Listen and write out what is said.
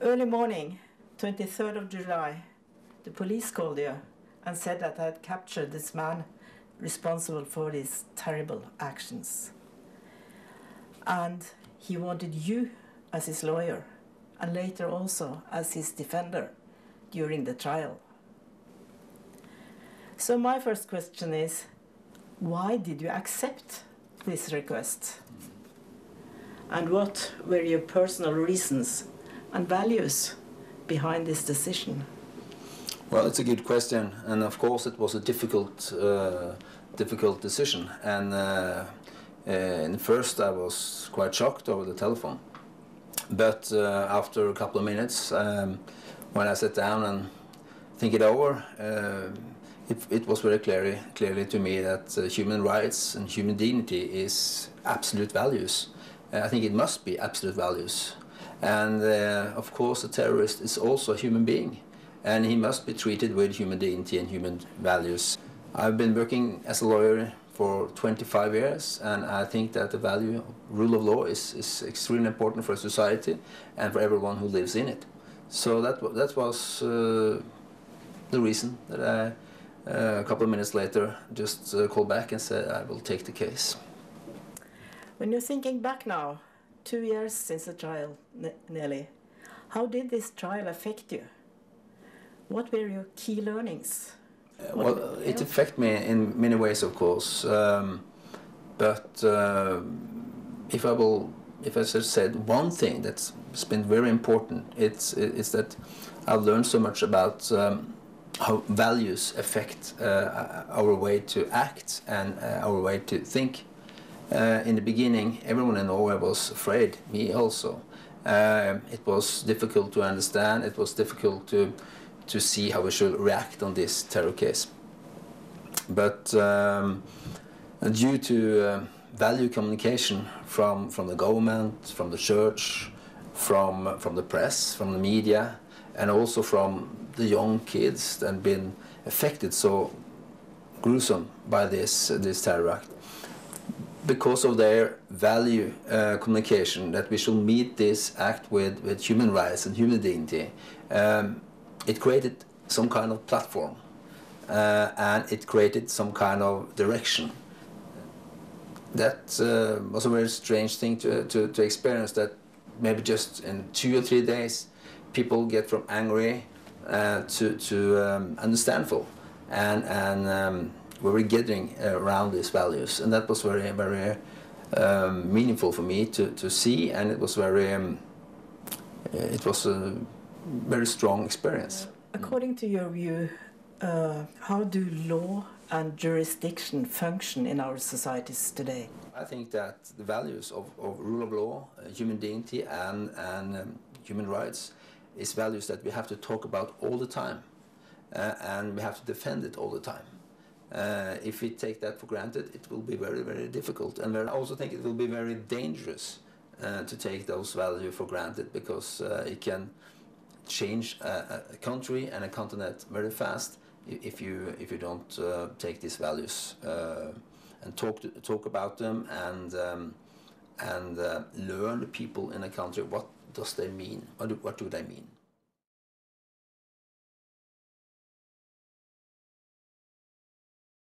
Early morning, 23rd of July, the police called you and said that I had captured this man responsible for these terrible actions. And he wanted you as his lawyer and later also as his defender during the trial. So my first question is, why did you accept this request? And what were your personal reasons and values behind this decision? Well, it's a good question, and of course it was a difficult, uh, difficult decision. And uh, uh, first I was quite shocked over the telephone, but uh, after a couple of minutes, um, when I sat down and think it over, uh, it, it, was very clearly, clearly to me that uh, human rights and human dignity is absolute values. I think it must be absolute values. And of course, a terrorist is also a human being and he must be treated with human dignity and human values. I've been working as a lawyer for 25 years, and I think that the value of rule of law is, is extremely important for society and for everyone who lives in it. So that, that was uh, the reason that I, uh, a couple of minutes later, just uh, called back and said I will take the case. When you're thinking back now, two years since the trial, nearly, how did this trial affect you? What were your key learnings? Uh, well, it affected me in many ways, of course. Um, but uh, if I will, if I just said one thing that's been very important, it's it's that I've learned so much about um, how values affect uh, our way to act and uh, our way to think. Uh, in the beginning, everyone in Norway was afraid, me also. Uh, it was difficult to understand. It was difficult to to see how we should react on this terror case. But um, due to uh, value communication from, from the government, from the church, from, from the press, from the media, and also from the young kids that have been affected so gruesome by this, this terror act, because of their value uh, communication that we should meet this act with, with human rights and human dignity, um, it created some kind of platform uh, and it created some kind of direction. That uh, was a very strange thing to, to, to, experience that maybe just in two or three days people get from angry uh, to, to um, understandful and, and um, we were gathering around these values and that was very, very um, meaningful for me to, to see and it was very, um, it was a very strong experience. According to your view, uh, how do law and jurisdiction function in our societies today? I think that the values of, of rule of law, uh, human dignity, and, and um, human rights is values that we have to talk about all the time, uh, and we have to defend it all the time. Uh, if we take that for granted, it will be very, very difficult. And I also think it will be very dangerous uh, to take those values for granted because uh, it can change a, a, country and a continent very fast if you if you don't uh, take these values uh, and talk to, talk about them and um, and uh, learn the people in a country. What does they mean? What do, what do they mean